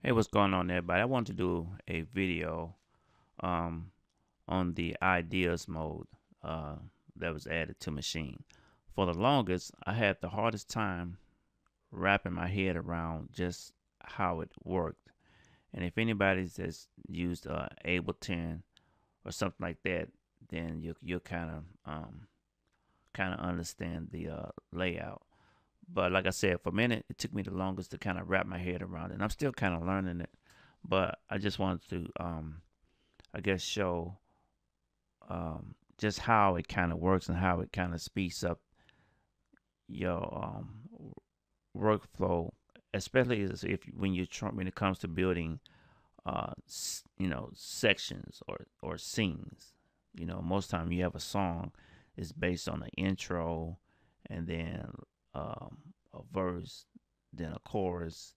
Hey, what's going on, everybody? I want to do a video um, on the ideas mode uh, that was added to Maschine. For the longest, I had the hardest time wrapping my head around just how it worked. And if anybody's has used uh, Ableton or something like that, then you you'll kind of um, kind of understand the uh, layout. But like I said, for a minute, it took me the longest to kind of wrap my head around it. And I'm still kind of learning it. But I just wanted to, um, I guess, show um, just how it kind of works and how it kind of speeds up your um, workflow, especially if when you when it comes to building, uh, you know, sections or or scenes. You know, most time you have a song is based on an intro and then um, a verse, then a chorus,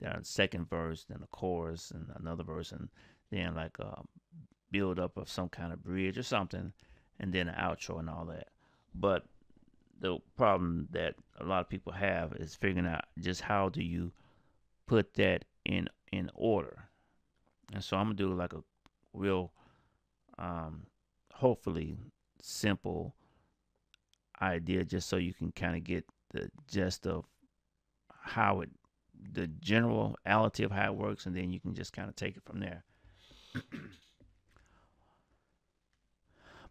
then a second verse, then a chorus, and another verse, and then like a build up of some kind of bridge or something, and then an outro and all that. But the problem that a lot of people have is figuring out just how do you put that in in order. And so I'm gonna do like a real, um, hopefully simple idea, just so you can kind of get the gist of how it, the generality of how it works, and then you can just kind of take it from there.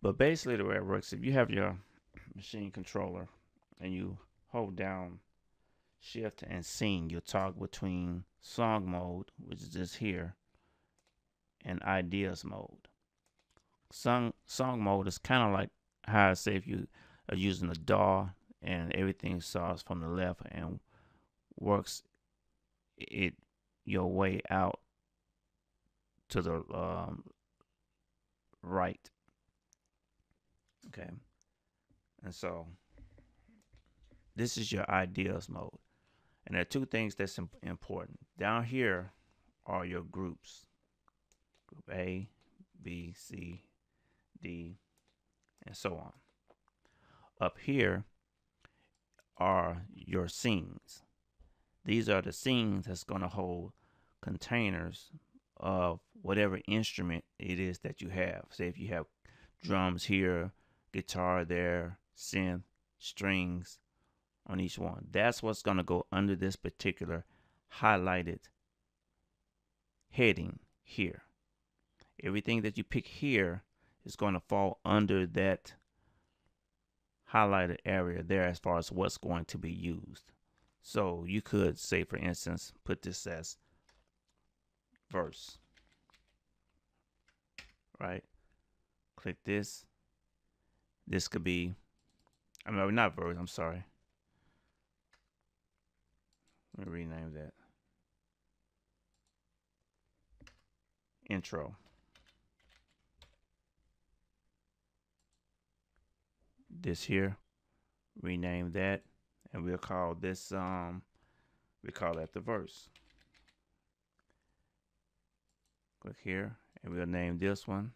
but basically, the way it works, if you have your Maschine controller and you hold down shift and scene, you'll toggle between song mode, which is just here, and ideas mode. Song song mode is kind of like how I say if you are using a DAW and everything starts from the left and works it your way out to the um, right. Okay. And so this is your ideas mode. And there are two things that's important. Down here are your groups. Group A, B, C, D, and so on. Up here are your scenes. These are the scenes that's going to hold containers of whatever instrument it is that you have. Say if you have drums here, guitar there, synth, strings on each one. That's what's going to go under this particular highlighted heading here. Everything that you pick here is going to fall under that highlighted area there as far as what's going to be used. So you could say, for instance, put this as verse, right? Click this. This could be, I mean, not verse, I'm sorry. Let me rename that. Intro. This here rename that and we'll call this um we call that the verse. Click here and we'll name this one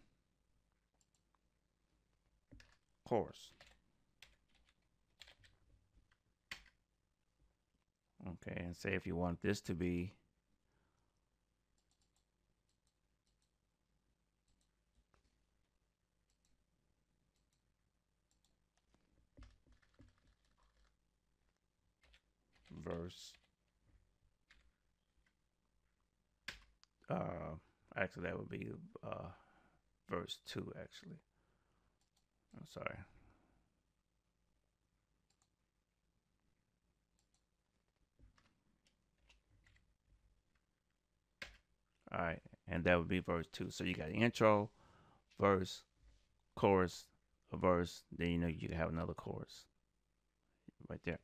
chorus. Okay and say if you want this to be verse. Uh, actually, that would be uh, verse 2, actually. I'm sorry. All right, and that would be verse 2. So you got intro, verse, chorus, a verse, then you know you have another chorus right there.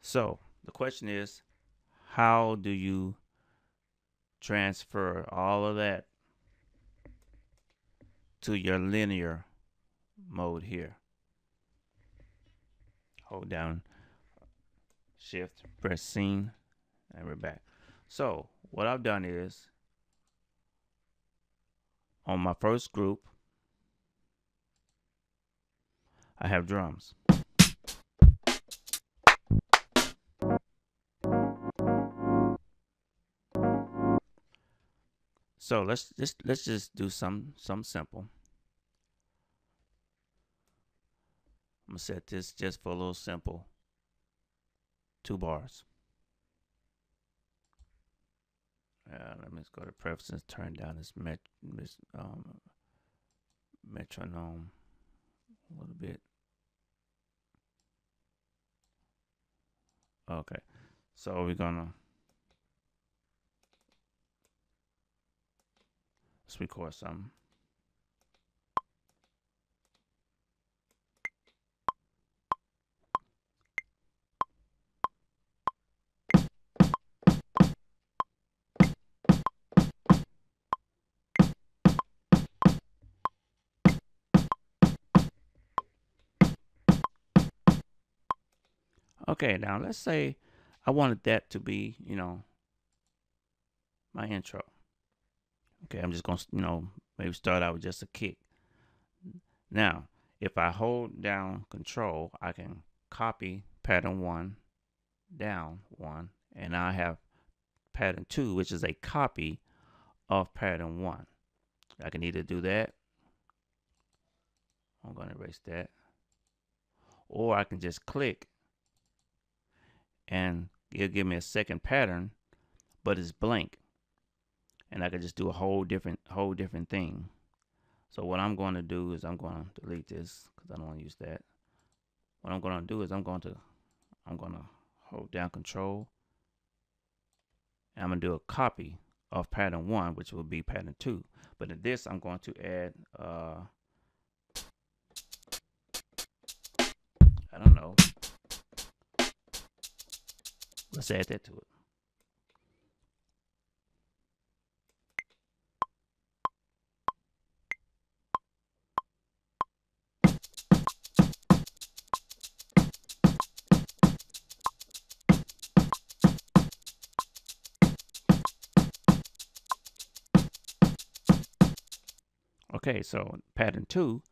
So the question is, how do you transfer all of that to your linear mode here? Hold down shift, press scene, and we're back. So what I've done is on my first group, I have drums. So let's just let's just do some some simple. I'm gonna set this just for a little simple. Two bars. Uh, let me just go to preferences. Turn down this met, um, metronome a little bit. Okay, so we're gonna record some. Okay, now let's say I wanted that to be, you know, my intro. Okay, I'm just going to, you know, maybe start out with just a kick. Now, if I hold down control, I can copy pattern one down one, and I have pattern two, which is a copy of pattern one. I can either do that. I'm going to erase that. Or I can just click and it'll give me a second pattern, but it's blank. And I could just do a whole different whole different thing. So what I'm going to do is I'm going to delete this because I don't want to use that. What I'm going to do is I'm going to I'm going to hold down control. And I'm going to do a copy of pattern one, which will be pattern two. But in this, I'm going to add, uh, I don't know, Let's add that to it. Okay, so pattern two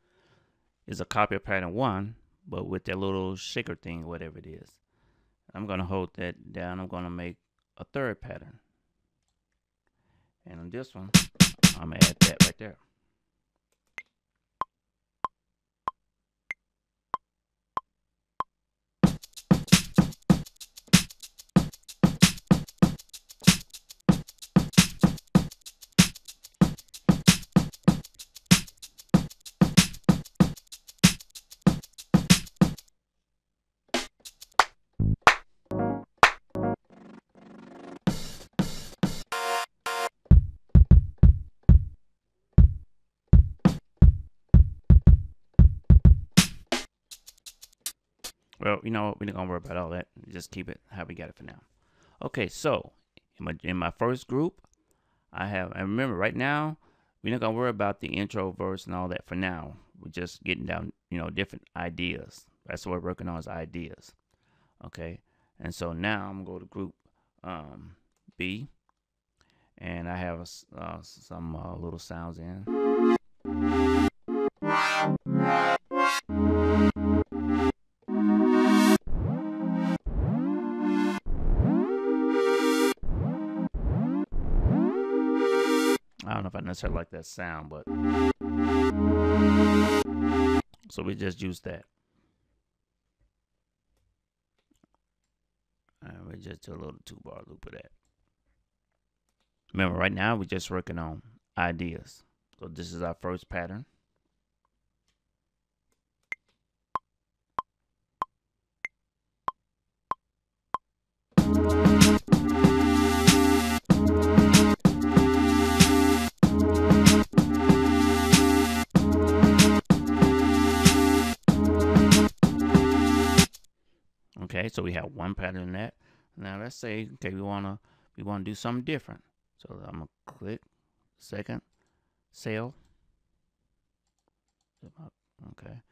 is a copy of pattern one, but with that little shaker thing, whatever it is. I'm going to hold that down. I'm going to make a third pattern. And on this one, I'm to add that right there. Well, you know, what? we're not gonna worry about all that. Just keep it how we got it for now. Okay, so in my in my first group, I have. And remember, right now, we're not gonna worry about the intro verse and all that for now. We're just getting down, you know, different ideas. That's what we're working on is ideas. Okay, and so now I'm gonna go to group um, B, and I have uh, some uh, little sounds in. Necessarily like that sound, but so we just use that. And we just do a little two bar loop of that. Remember, right now we're just working on ideas. So this is our first pattern. Okay, so we have one pattern in that. Now let's say, okay, we wanna we wanna do something different. So I'm gonna click second cell. Okay,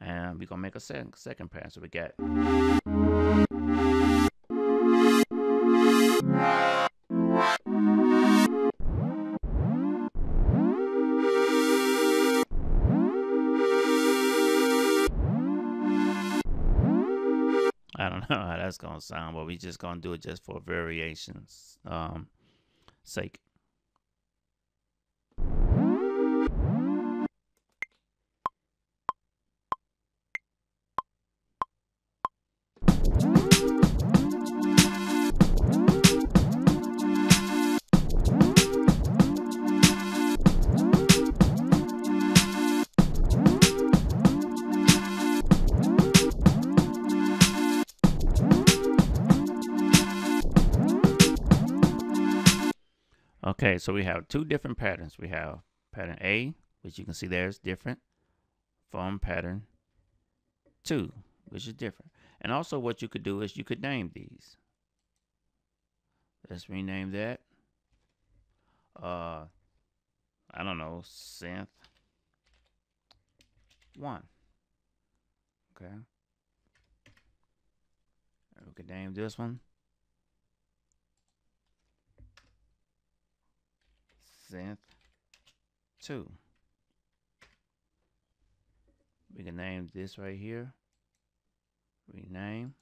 and we're gonna make a second second pattern. So we got. That's gonna sound, but we just gonna do it just for variations um, sake. Okay, so we have two different patterns. We have pattern A, which you can see there is different from pattern 2, which is different. And also what you could do is you could name these. Let's rename that. Uh, I don't know, synth 1. Okay. We could name this one synth 2. We can name this right here. Rename.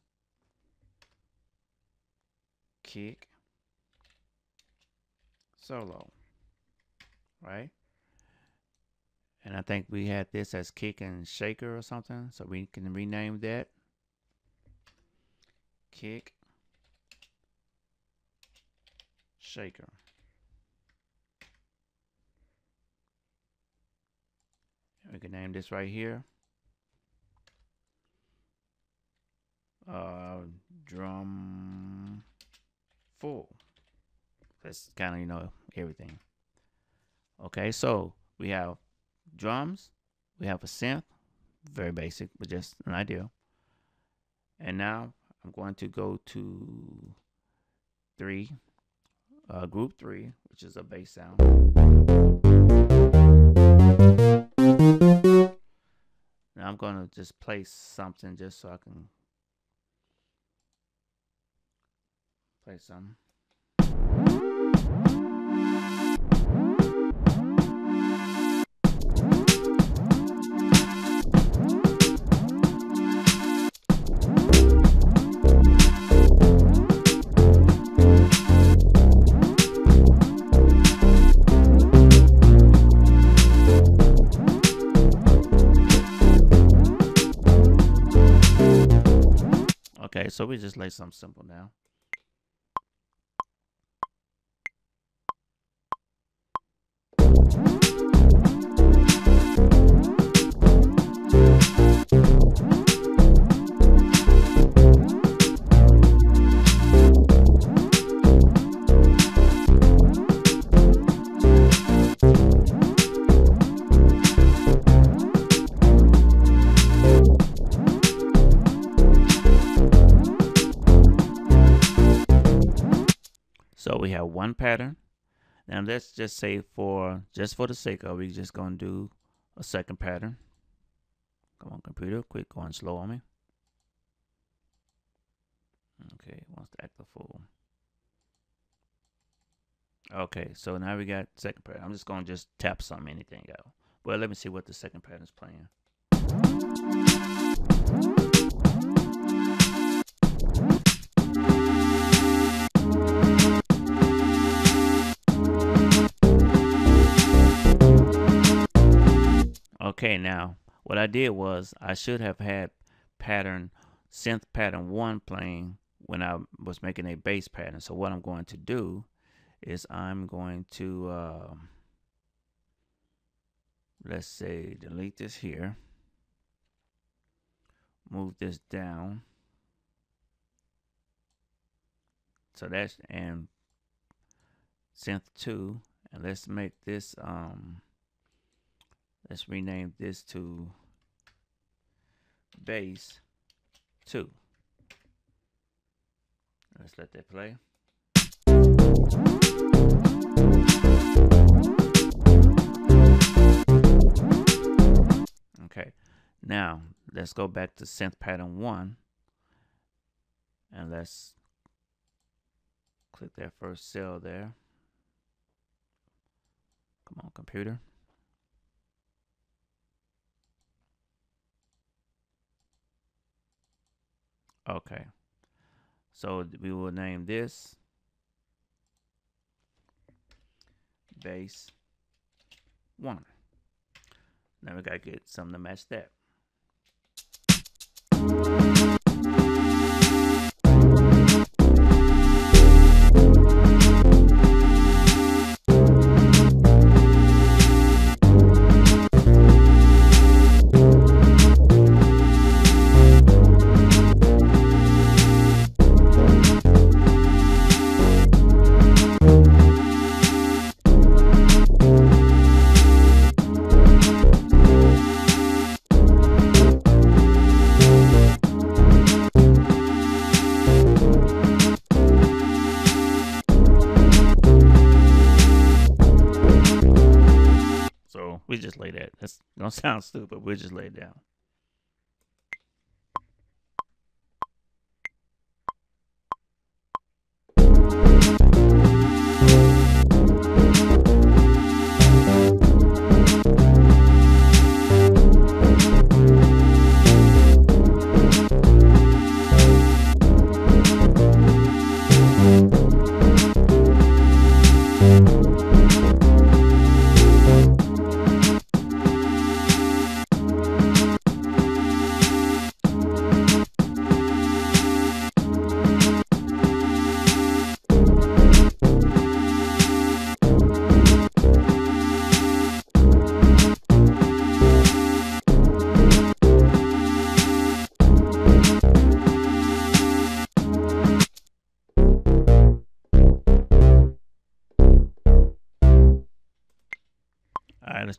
Kick. Solo. Right? And I think we had this as kick and shaker or something. So we can rename that. Kick. Shaker. We can name this right here. Uh, drum full. That's kind of, you know, everything. Okay, so we have drums. We have a synth. Very basic, but just an idea. And now I'm going to go to three, uh, group three, which is a bass sound. Now I'm going to just place something just so I can play some. So we just lay something simple now. Have one pattern. Now let's just say for, just for the sake of we just gonna do a second pattern. Come on computer, quick, going slow on me. Okay, wants to act the fool. Okay, so now we got second pattern. I'm just gonna just tap some anything out. Well, let me see what the second pattern is playing. Okay, now what I did was I should have had pattern synth pattern one playing when I was making a bass pattern. So what I'm going to do is I'm going to uh, let's say delete this here, move this down. So that's and synth two, and let's make this um Let's rename this to bass 2. Let's let that play. Okay, now let's go back to synth pattern 1 and let's click that first cell there. Come on, computer. Okay. So we will name this bass one. Now we gotta get something to match that. Gonna sound stupid. We'll just lay down.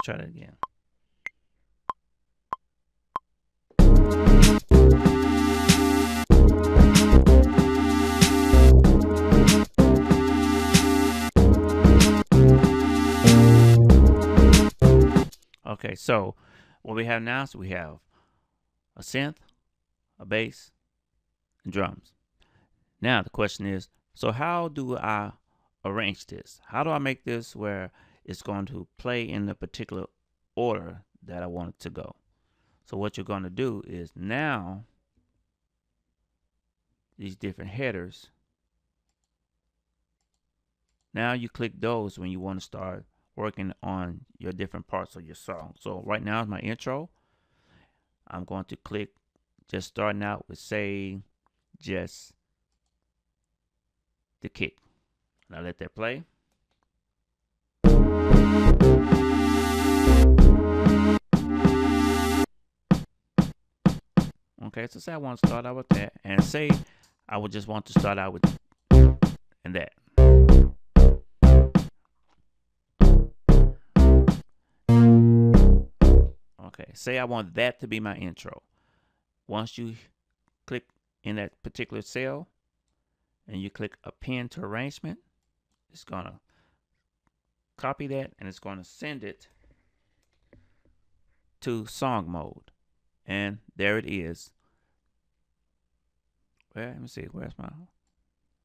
Try that again. Okay, so what we have now is we have a synth, a bass, and drums. Now the question is, so how do I arrange this? How do I make this where it's going to play in the particular order that I want it to go? So what you're going to do is now these different headers. Now you click those when you want to start working on your different parts of your song. So right now is my intro. I'm going to click just starting out with say just the kick. Now let that play. Okay, so say I want to start out with that, and say I would just want to start out with and that. Okay, say I want that to be my intro. Once you click in that particular cell and you click append to arrangement, it's to copy that and it's going to send it to song mode. And there it is. Where, let me see, where's my,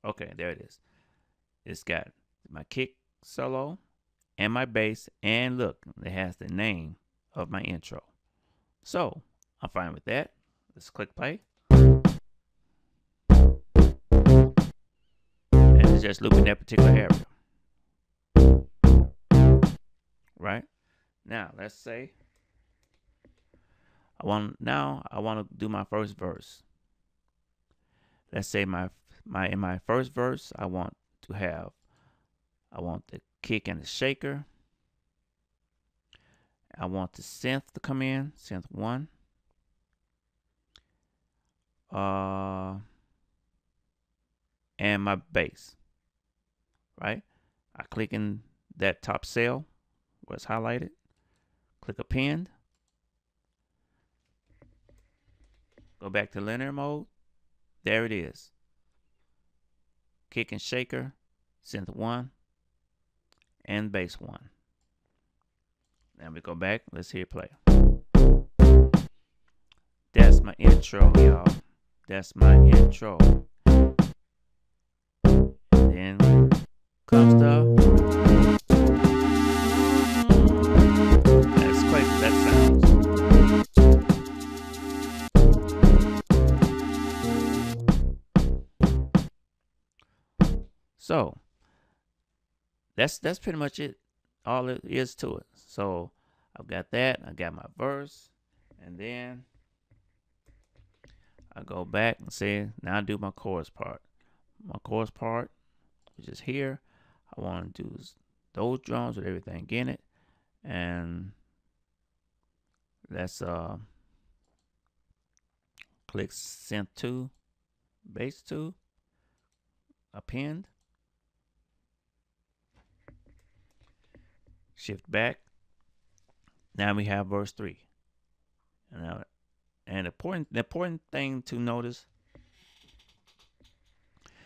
okay, there it is. It's got my kick solo and my bass and look, it has the name of my intro. So I'm fine with that. Let's click play. And it's just looping that particular area. Right? Now let's say I want now I want to do my first verse. Let's say my my in my first verse I want to have I want the kick and the shaker. I want the synth to come in, synth one. Uh, and my bass, right? I click in that top cell where highlighted, click append, go back to linear mode. There it is. Kick and shaker, synth one, and bass one. Now we go back. Let's hear play. That's my intro, y'all. That's my intro. then comes the. So that's that's pretty much it. All it is to it. So I've got that. I got my verse, and then I go back and say now I do my chorus part. My chorus part, which is here. I want to do those drums with everything in it, and let's uh click synth two, bass two, append. Shift back. Now we have verse three. And now, and important the important thing to notice,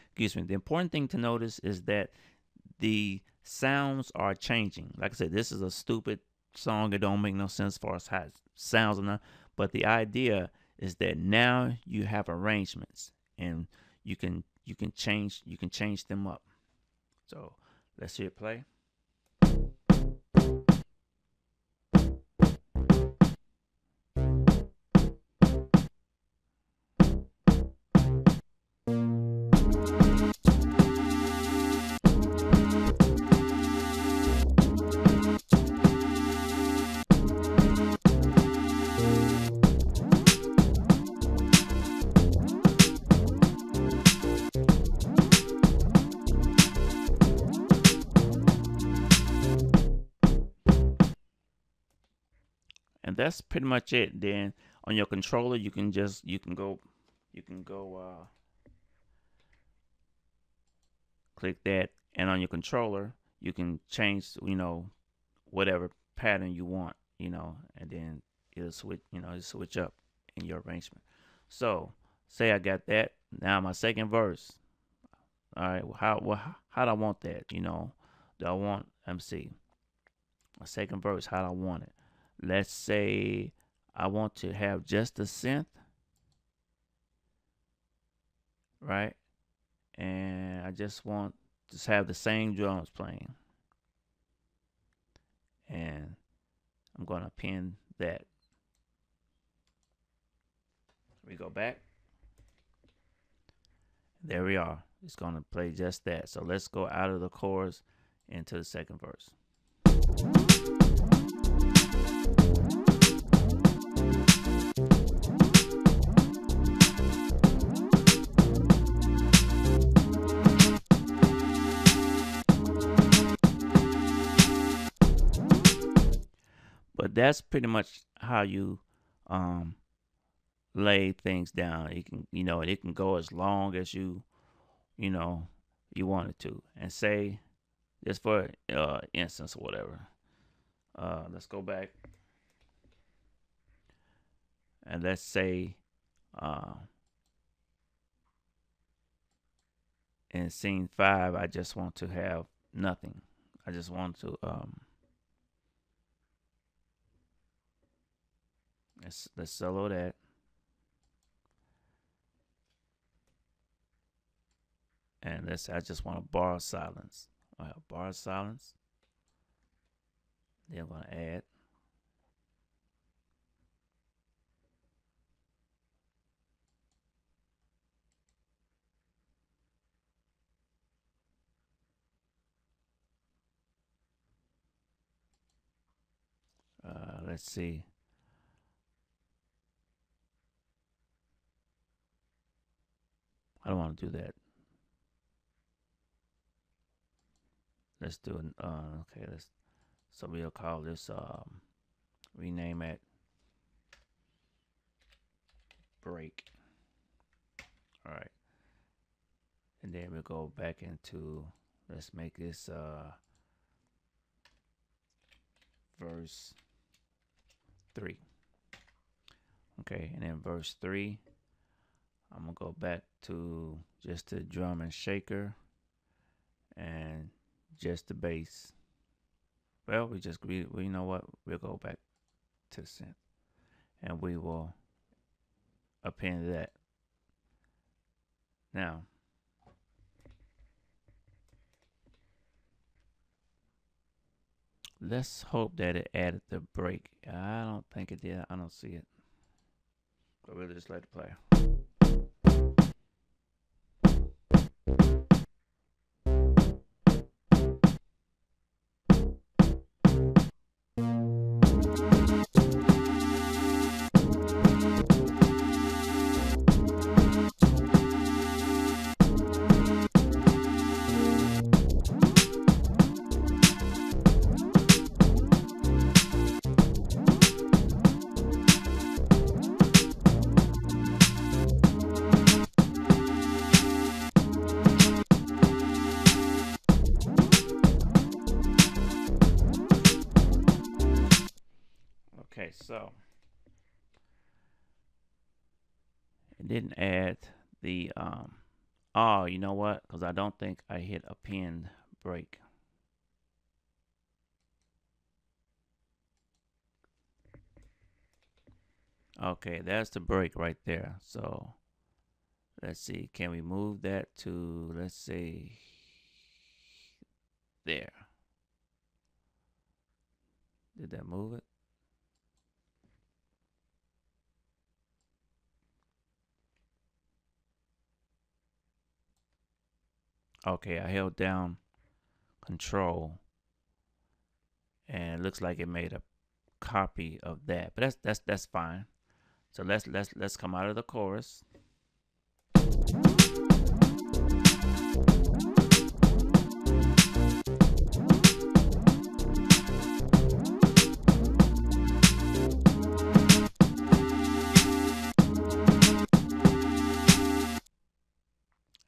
excuse me, the important thing to notice is that the sounds are changing. Like I said, this is a stupid song. It don't make no sense far as how it sounds or not. But the idea is that now you have arrangements and you can you can change you can change them up. So let's hear it play. That's pretty much it. Then on your controller you can just you can go you can go uh, click that. And on your controller you can change you know whatever pattern you want you know and then it'll switch you know switch up in your arrangement. So say I got that. Now my second verse. All right well, how well, how do I want that you know? Do I want see. My second verse how do I want it let's say I want to have just a synth, right? And I just want to have the same drums playing. And I'm going to pin that. We go back. There we are. It's going to play just that. So let's go out of the chorus into the second verse. That's pretty much how you um, lay things down. It can, you know, it can go as long as you, you know, you want it to. And say, just for uh, instance or whatever. Uh, let's go back. And let's say uh, in scene five, I just want to have nothing. I just want to um, let's let's solo that. And let's I just want to bar silence. I have bar silence. Then I'm to add. Uh, let's see. I don't want to do that. Let's do it. Uh, okay, let's so we'll call this, um, rename it break. All right. And then we'll go back into, let's make this uh, verse 3. Okay, and then verse 3, I'm to go back to just the drum and shaker and just the bass. Well, we just we, we you know what we'll go back to synth, and we will append that. Now, let's hope that it added the break. I don't think it did. I don't see it. But we'll just let it play. Okay, Oh, you know what? Because I don't think I hit append break. Okay, that's the break right there. So let's see, can we move that to, let's say, there. Did that move it? Okay, I held down control and it looks like it made a copy of that. But that's that's that's fine. So let's let's let's come out of the chorus.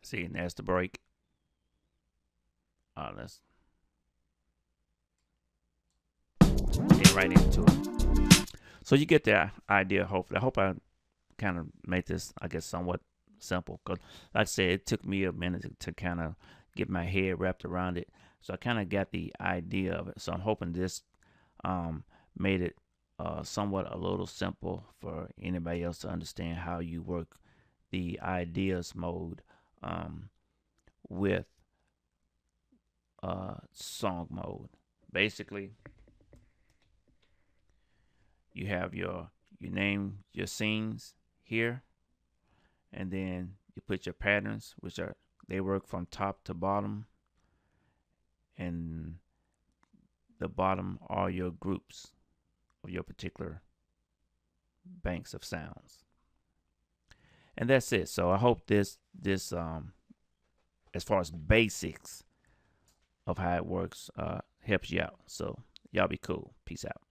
See, and there's the break. Let's get right into it. So you get the idea, hopefully. I hope I kind of made this, I guess, somewhat simple. Because, like I said, it took me a minute to, to kind of get my head wrapped around it. So I kind of got the idea of it. So I'm hoping this um, made it uh, somewhat a little simple for anybody else to understand how you work the ideas mode um, with uh, song mode. Basically, you have your you name your scenes here, and then you put your patterns, which are they work from top to bottom, and the bottom are your groups of your particular banks of sounds. And that's it. So I hope this this um as far as basics of how it works uh helps you out. So y'all be cool. Peace out.